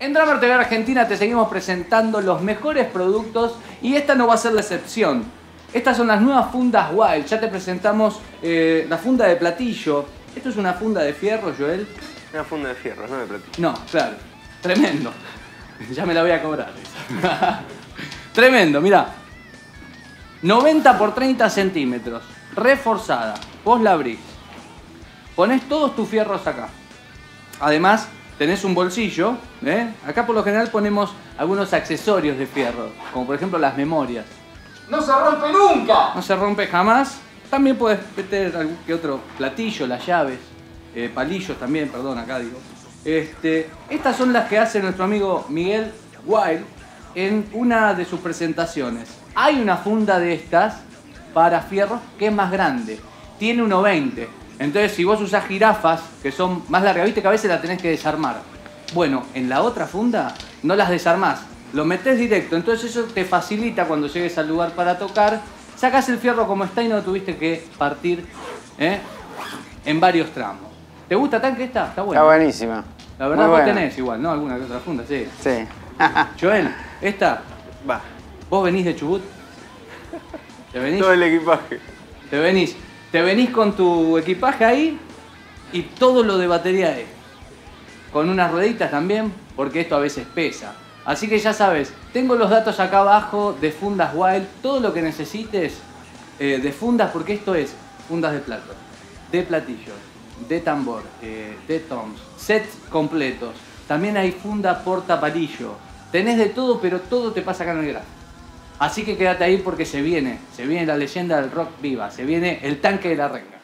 En Drummer TV Argentina te seguimos presentando los mejores productos y esta no va a ser la excepción. Estas son las nuevas fundas Wild. Ya te presentamos eh, la funda de platillo. Esto es una funda de fierro, Joel. Una funda de fierro, no de platillo. No, claro. Tremendo. Ya me la voy a cobrar. Tremendo, mira. 90 por 30 centímetros. Reforzada. Vos la abrís. Ponés todos tus fierros acá. Además, tenés un bolsillo. ¿eh? Acá por lo general ponemos algunos accesorios de fierro. Como por ejemplo las memorias. ¡No se rompe nunca! No se rompe jamás. También puedes meter algún que otro platillo, las llaves, eh, palillos también, perdón, acá digo. Este, estas son las que hace nuestro amigo Miguel Wild en una de sus presentaciones. Hay una funda de estas para fierros que es más grande. Tiene 1,20. Entonces, si vos usás jirafas que son más largas, viste que a veces la tenés que desarmar. Bueno, en la otra funda no las desarmás, lo metés directo. Entonces, eso te facilita cuando llegues al lugar para tocar. Sacás el fierro como está y no tuviste que partir ¿eh? en varios tramos. ¿Te gusta tanque esta? Está bueno. Está buenísima. La verdad Muy vos buena. tenés igual, ¿no? Alguna que otra funda, sí. Sí. Joel, esta, Va, vos venís de Chubut. ¿Te venís? todo el equipaje. Te venís. Te venís con tu equipaje ahí y todo lo de batería es. Con unas rueditas también, porque esto a veces pesa. Así que ya sabes, tengo los datos acá abajo de Fundas Wild, todo lo que necesites eh, de fundas, porque esto es fundas de plato, de platillos, de tambor, eh, de toms, sets completos. También hay funda porta palillo. Tenés de todo, pero todo te pasa acá en el grafo. Así que quédate ahí porque se viene, se viene la leyenda del rock viva, se viene el tanque de la renga.